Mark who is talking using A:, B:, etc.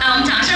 A: 那我们掌声。